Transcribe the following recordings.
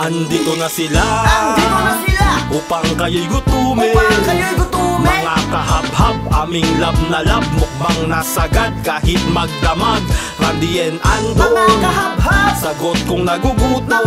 Andito na sila. Andito na sila. Upang kayo'y gutumin. Upang kayo'y gutumin. Mga kahab-hab Aming lab na lab Mukbang nasagad Kahit magdamag Randy and Ando Sagot kong nagugutom.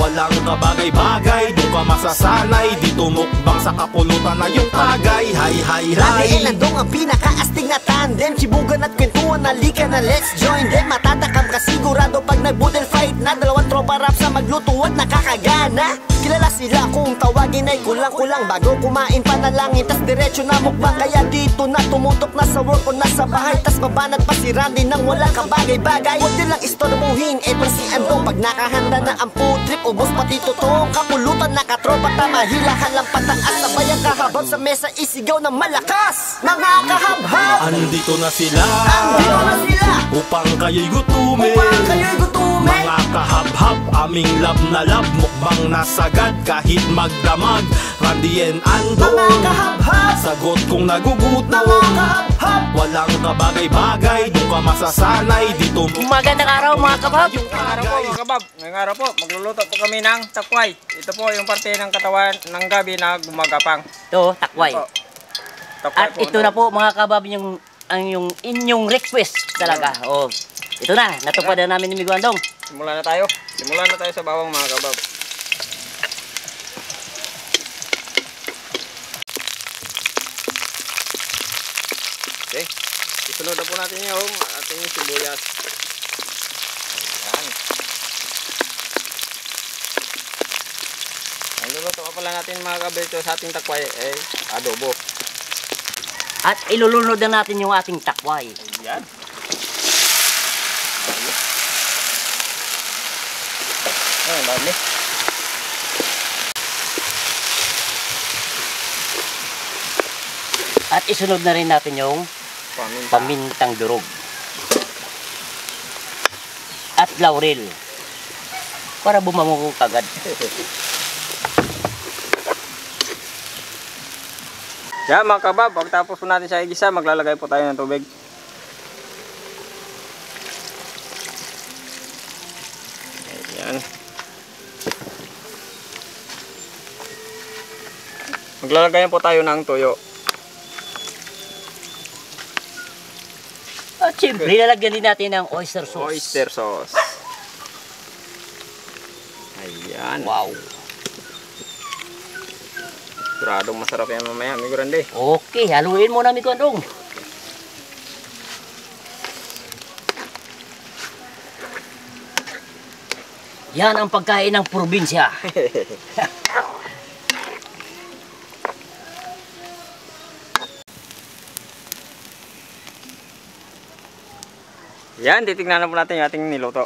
Walang kabagay-bagay Doon ka masasanay. Dito mukbang sa kapulutan na yung tagay. Hay hay hay. And Landong ang pinakaastig na tandem. Chibugan at kwentuhan, halika na let's join them. Matatakam ka sigurado pag nag-boodle fight na. Dalawang tropa rap sa magluto at nakakagana. Kilala sila kung tawagin ay kulang-kulang. Bago kumain panalangin tas diretso na mukbang. Kaya dito na tumutok na sa work o nasa bahay Tas mabanat pa si Randy nang walang kabagay-bagay Huwag nilang istorbohin, eto si Andong Pag nakahanda na ang food trip, ubos pati totoong kapulutan Nakatropa tamahilahan lang pataas Sabay ang kahabab sa mesa isigaw ng malakas. Mga kahabhab Andito na sila. Andito na sila! Upang kayo'y gutumin. Upang kayo'y gutumin. Mga kahab-hab Aming lab na lab Mukbang nasagad Kahit magdamag Randy and Ando Mga kahabhab! Sagot kong nagugutom. Mga kahabhab Walang kabagay-bagay Doon ka masasanay Dito Magandang araw mga kabab. Ngayong araw po mga kabab, ngayong araw po, magluluto po kami ng takway. Ito po yung parte ng katawan ng gabi na gumagapang. Ito, takway. Po. Takway At ito na po mga kabab yung ang yung inyong request talaga. Oh. Ito na, natupad na namin ni Migo Andong. Simulan na tayo. Simulan na tayo sa bawang mga kabab. Okay. Isunod na po natin yung ating sibuyas. Ayan. Ang luluto pa pala natin mga kabab ito sa ating takway eh adobo. At ilulunod na natin yung ating takway. Ayan. Ay, ang dami. At isunod na rin natin yung Paminta. pamintang durog. At laurel. Para bumango kagad. Yan mga kabab, pagtapos po natin siya igisa, maglalagay po tayo ng tubig. Ayan. Maglalagay po tayo ng tuyo. At siyempre, lalagyan din natin ng oyster sauce. Oyster sauce. Ayan. Wow. Siguradong masarap yan mamaya, amigo. Okay, haluin mo na Migo Andong. Yan ang pagkain ng probinsya. Yan, titignan na po natin yung ating niluto.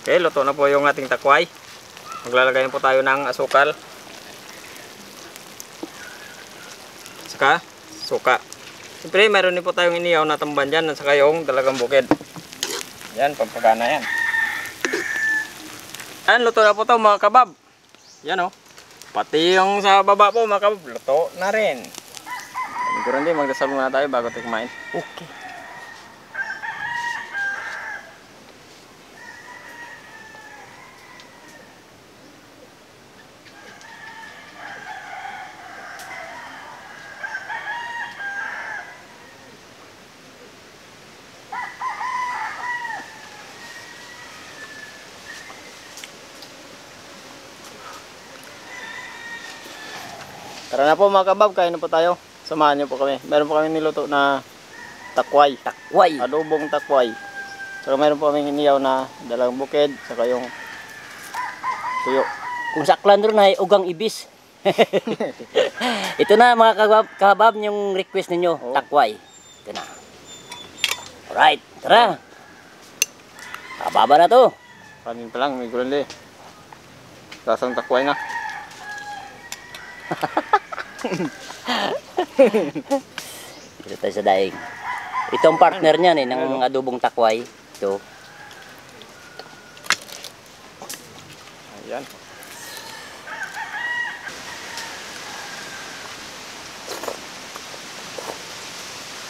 Okay, luto na po yung ating takway. Maglalagay na po tayo ng asukal. Saka, suka. Siyempre, meron din po tayong iniyaw na tamban dyan, at saka yung dalagang bukid. Yan, pampagana yan. Yan, luto na po to mga kabab. Yan o. Pati yung sa baba po mga kabab, luto na rin. Siguro hindi, magdasal muna tayo bago tayo kumain. Okay. Tara na po mga kabab, kain na po tayo. Samahan niyo po kami. Meron po kami niluto na takway. Takway. Adobong takway. Saka meron po kami iniyaw na dalang bukid. Saka yung tuyo. Kung saklan rin ay ugang ibis. Ito na mga kabab, kabab yung request ninyo, Oo. takway. Ito na. Alright, tara. Kababa na to. Kanin pa lang, may gulali. Lasang takway na. Dito tayo sa daing. Ito ang partner niyan eh, ng adobong takway. Ito. Ayan.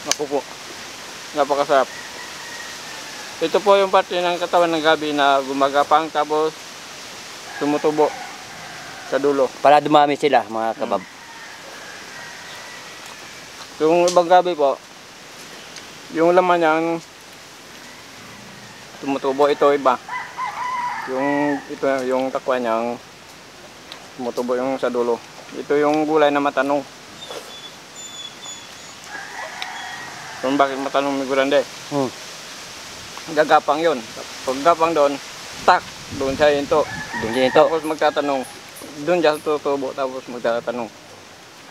Naku po. Napakasarap. Ito po yung parte ng katawan ng gabi na gumagapang tapos tumutubo sa dulo. Para dumami sila, mga kabab. Yung ibang gabi po, yung laman niyang tumutubo ito iba. Yung ito yung takwa niyang tumutubo yung sa dulo. Ito yung gulay na matanong. Kung bakit matanong mi gurande? Hmm. Gagapang yon. Pag gapang doon, tak, doon siya into. Doon din ito. Tapos magtatanong, doon siya tutubo, tapos magtatanong,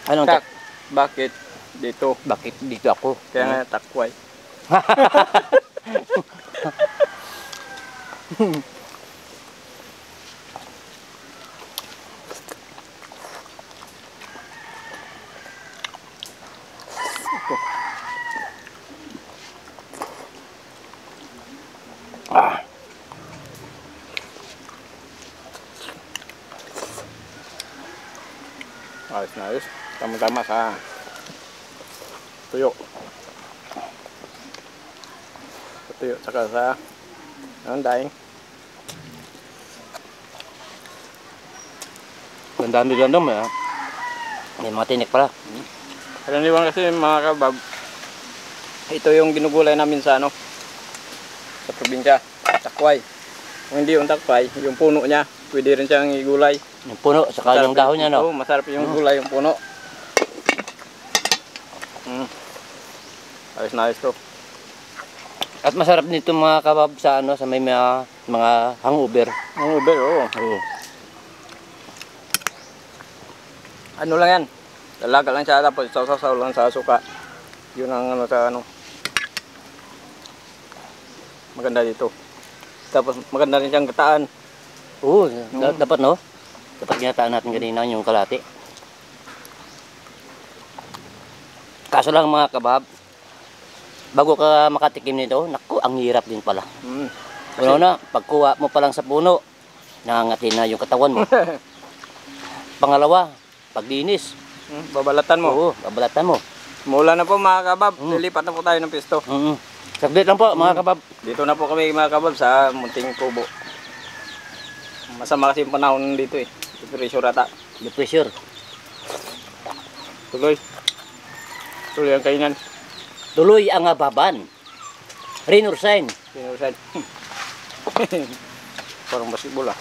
Anong tak, tak? bakit dito? Bakit dito ako? Kaya nga takway. Ayos na ayos. Tama-tama sa tuyo. Sa tuyo, saka sa ang daing. Ang dami gandong, may, may mga tinik pala. Karaniwan kasi mga kabab, ito yung ginugulay namin sa ano, sa probinsya, takway. Kung hindi yung takway, yung puno niya, pwede rin siyang igulay. Yung puno, saka yung dahon niya, no? Oo, masarap yung gulay, yung puno. Ayos na ayos to. At masarap nito mga kabab sa ano, sa may mga, mga hangover. Ang uber, oo. Oo. Ano lang yan? Lalaga lang siya tapos saw-saw lang sa suka. Yun ang ano sa ano. Maganda dito. Tapos maganda rin siyang gataan. Oo, da- dapat no? Dapat ginataan natin kanina yung kalati. Kaso lang mga kabab, bago ka makatikim nito, naku, ang hirap din pala. Mm. Ano na, pagkuha mo pa lang sa puno, nangangatin na yung katawan mo. Pangalawa, paglinis. Mm, babalatan mo. Oo, babalatan mo. Mula na po mga kabab. Mm. Lilipat na po tayo ng pisto. Mm Saglit lang po mga kabab. Dito na po kami mga kabab sa munting kubo. Masama kasi yung panahon dito eh. Temperature ata. The pressure. Tuloy. Tuloy ang kainan. Tuloy ang ababan. Shine. Pinurusan. Parang basketball ah.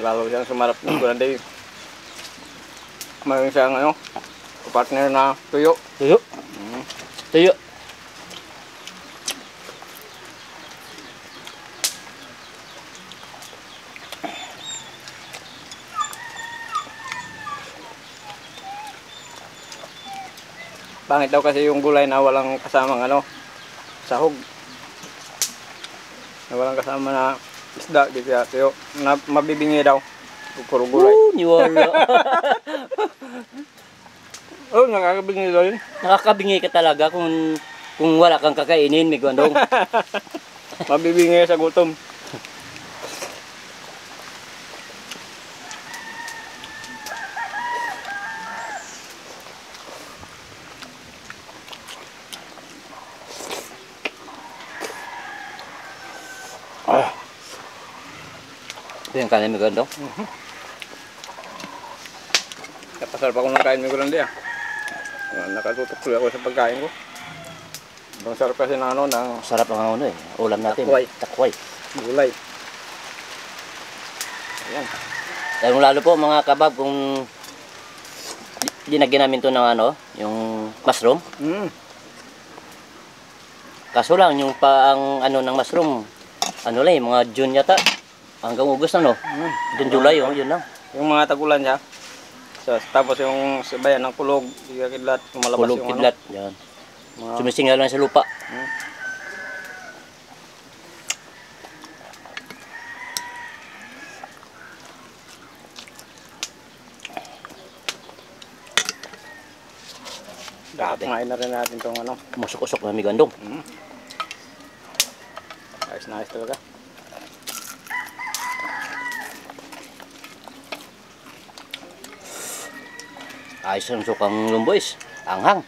Lalo siyang sumarap ng gulanda Mayroon siyang ano, partner na tuyo. Tuyo. Tuyo. Pangit daw kasi yung gulay na walang kasamang ano, sahog. Na walang kasama na isda, di kaya tuyo. Na mabibingi daw. Puro gulay. Woo, niwala. Oh, nakakabingi daw yun. Nakakabingi ka talaga kung kung wala kang kakainin, may gwandong. Mabibingi sa gutom. Ito yung kanin, may gwandong. Napasarap ako ng kain ng gulandi ah. Ah, Nakatutok tuloy ako sa pagkain ko. Ang sarap kasi ng ano, ng Sarap ang ano eh. Ulam natin. Takway. Takway. gulay. Ayan. Lalo lalo po mga kabab kung di- dinagyan namin to ng ano, yung mushroom. Mm. Kaso lang yung pa ang ano ng mushroom, ano lang, yung mga June yata. Hanggang August na no. Mm. June, July, oh, yun lang. Yung mga tagulan siya. So, tapos yung sabayan ng kulog, kidlat, yung malabas Kulog, yung kidlat. Yan. ano. Mga, Sumisingal lang sa lupa. Grabe. Kumain na rin natin itong ano. Musok-usok na may gandong. Ayos na ayos talaga. Ayos ang sukang lumboys. Anghang.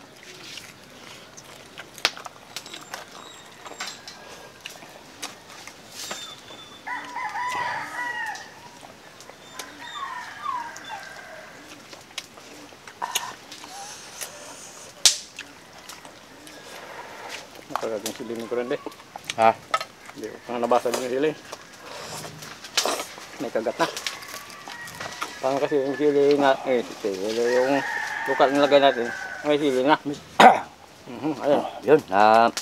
Napagaging silin ko rin eh. Ha? Hindi ko pang nabasa din yung sili. May kagat na. Paano kasi yung sili nga, eh, sili yung lukal na lagay natin. May sili na. Mhm, ayun. Yun. Ah,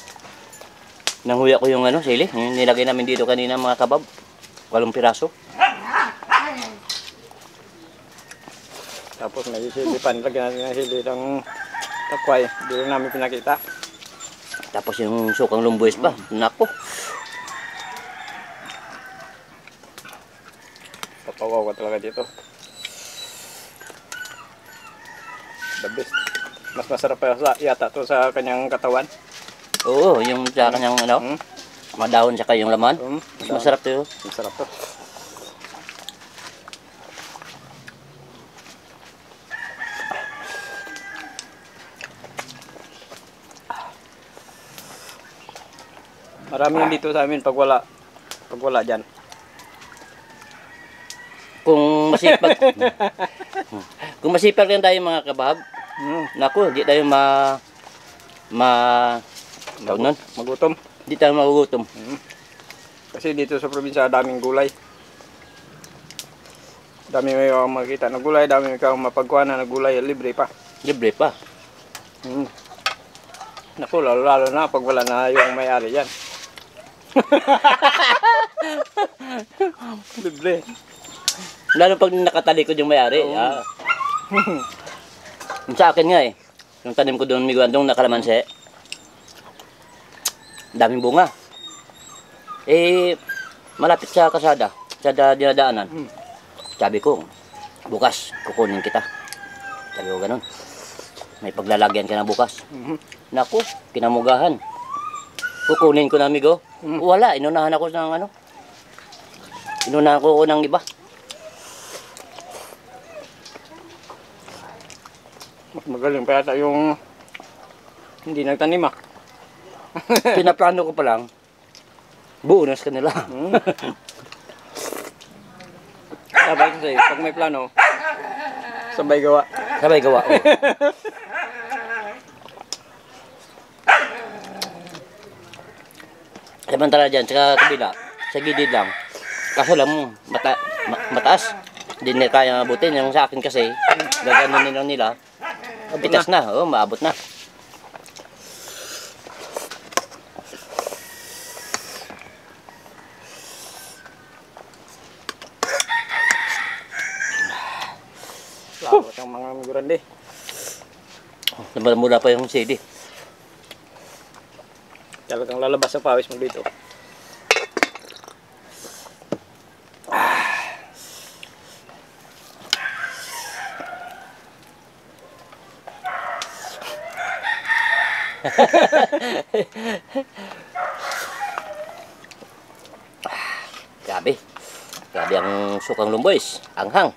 nanghuya ko yung ano, sili. Yung nilagay namin dito kanina mga kabab. Walong piraso. Tapos may sili pa, nilagyan natin ng sili ng takway. Rin namin pinakita. Tapos yung sukang lumboys pa. Nako. Papawaw ka talaga dito. The best. Mas masarap pa sa, yata to sa kanyang katawan. Oo, yung sa kanyang ano, Hmm? madahon saka yung laman. Hmm? Mas masarap to yun. Masarap to. Marami yan dito sa amin pag wala pag wala diyan. Kung masipag, kung masipag lang tayo mga kabab, Mm. naku, di tayo ma, ma, tawag Magutom. di tayo magugutom. Kasi dito sa probinsya daming gulay. Dami may uh, makikita na gulay, dami may kang mapagkuha na gulay, libre pa. Libre pa. Mm. Naku, lalo, lalo na pag wala na yung may-ari yan. libre. Lalo pag nakatalikod yung may-ari. Ah. Yung sa akin nga eh. Yung tanim ko doon, miguandong na kalamansi. Daming bunga. Eh, malapit sa kasada. Sa da- dinadaanan. Hmm. Sabi ko, bukas, kukunin kita. Sabi ko ganun. May paglalagyan ka na bukas. Mhm. Naku, kinamugahan. Kukunin ko na, amigo. Hmm. Wala, inunahan ako ng ano. Inunahan ko ng iba. Mas magaling pa yata yung hindi nagtanim ah. Pinaplano ko pa lang. Buo na sa kanila. Mm. Sabay kasi, pag may plano, sabay gawa. Sabay gawa. Oh. Samantala dyan, sa kabila, sa gilid lang. Kaso lang, mata, ma- mataas. Hindi nila kaya abutin. Yung sa akin kasi, gaganon nila nila. Pitas na, oh, maabot na. Lawat ang mga migurande. Mura pa yung CD. Talagang lalabas sa pawis mo dito. Grabe. Grabe ang sukang lumboys. Anghang.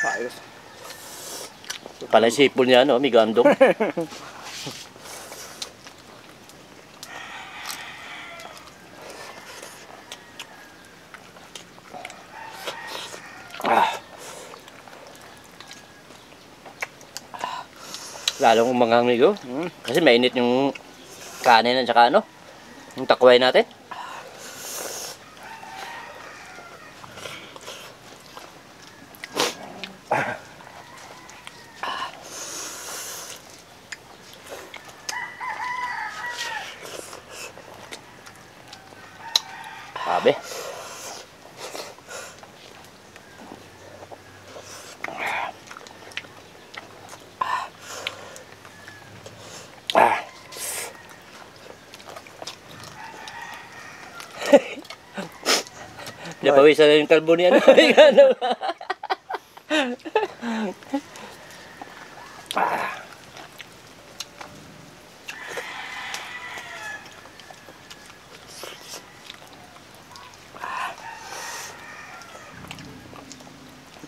Ayos. Pala sipol niya, no? Migandong. ah. Lalong umanghang niyo. Mm. Kasi mainit yung kanin at saka ano, yung takway natin. Pinapawisan na yung kalbo niya. Ano?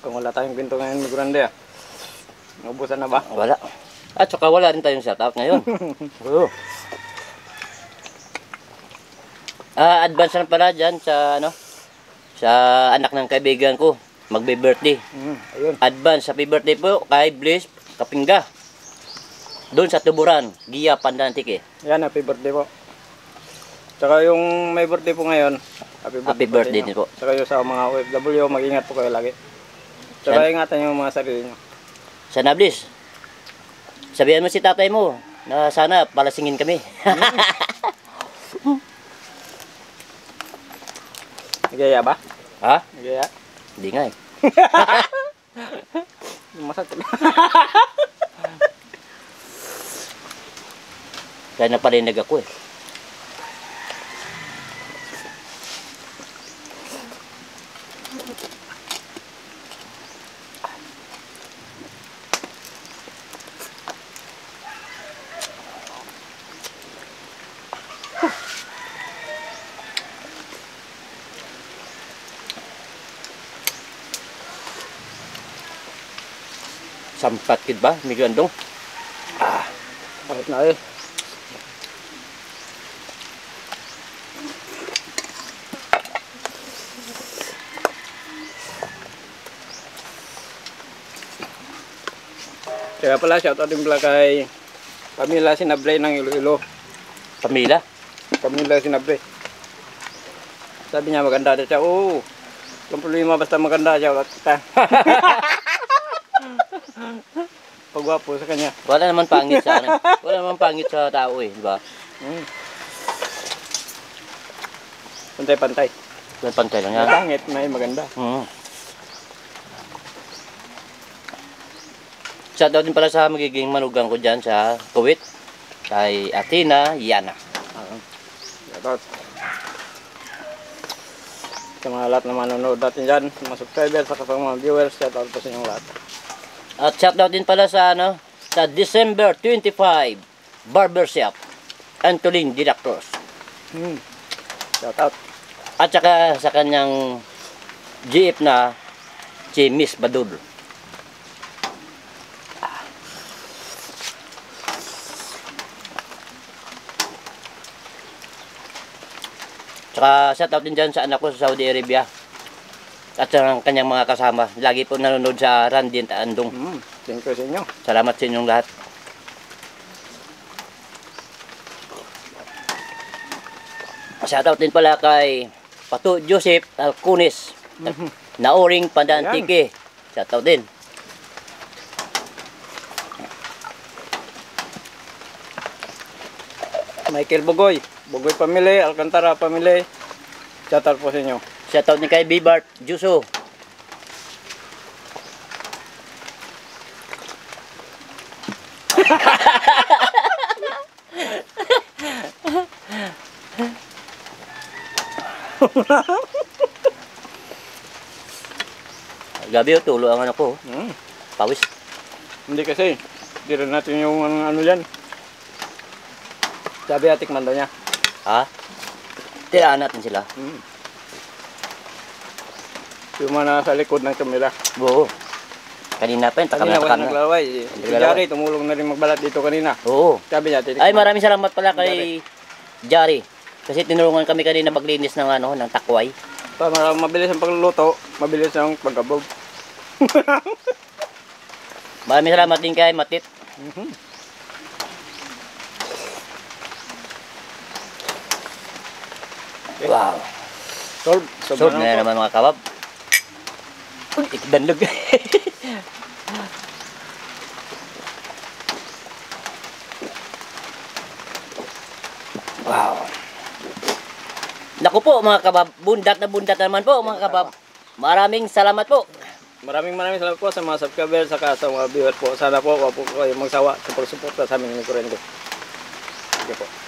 Kung wala tayong kwento ngayon, Grande ah. Naubusan na ba? Wala. At saka wala rin tayong shoutout ngayon. Oo. Ah, advance na pala dyan sa ano sa anak ng kaibigan ko. Magbe-birthday. Mm, ayun. Advance happy birthday po kay Bliss Kapingga. Doon sa Tuburan, Gia Pandantique. Yan, happy birthday po. Tsaka yung may birthday po ngayon, happy birthday, Happy birthday din po. Tsaka yung sa mga OFW, mag-ingat po kayo lagi. Tsaka Yan. ingatan yung mga sarili nyo. Sana Bliss. Sabihan mo si tatay mo na sana palasingin kami. Nagaya ba? Ha? Nagaya? Hindi nga eh. Masakit. Kaya naparinig ako eh. Sampat kid ba? Migandong. Bakit na eh? Kaya pala, shoutout din pala kay Pamela Sinabre ng Iloilo. Pamila. Pamela Sinabre. Sabi niya maganda daw siya. Oo. Walang problema basta maganda siya. Pagwapo sa kanya. Wala naman pangit sa ano. Wala naman pangit sa tao eh, di ba? Mm. Pantay-pantay. Pantay lang yan. Pangit, may maganda. Mm. Shoutout din pala sa magiging manugang ko dyan sa Kuwait. Kay Athena Yana. Shoutout. Sa mga lahat na manonood natin dyan, mga subscribers, sa sa mga viewers, shoutout po sa inyong lahat. At shoutout din pala sa ano, sa December 25 Barbershop. Antolin Directors. Hmm. Shoutout. At saka sa kanyang GF na si Miss Badul. Tsaka shoutout din dyan sa anak ko sa Saudi Arabia. At sa kanyang mga kasama. Lagi po nanonood sa Randient Andong. Hmm. Thank you sa inyo. Salamat sa inyong lahat. Shoutout din pala kay Pato Joseph Alcunis. Nauring Pandantike. Shoutout din. Michael Bugoy. Bugoy Pamili, Alcantara Pamili. Shoutout po sa inyo. Shoutout din kay Bibart Juso. Gabi oh, tulo ang ano ko. oh. Hmm. Pawis. Hindi kasi, hindi rin natin yung ano, ano yan. Sabi atikman daw niya. Ha? Tiraan natin sila. Hmm. Yung mga nasa likod ng kamera. Oo. Kanina pa yun, takam na takam wala na. naglalaway. eh. Si. Jari, tumulong na rin magbalat dito kanina. Oo. Sabi niya, tinikman. Ay, maraming salamat pala kay Jari. Kasi tinulungan kami kanina maglinis ng ano, ng takway. Para mabilis ang pagluluto, mabilis ang pagkabog. Maraming salamat din kay Matit. Wow. Solve. So, Sobrang na naman mga kabab. Uy, ikdanlog. wow. Naku po mga kabab, bundat na bundat na naman po mga kabab. Maraming salamat po. Maraming maraming salamat po sa mga subscribers saka sa mga viewers po. Sana po, po kayo magsawa sa pagsuporta sa aming Correndo. Sige po.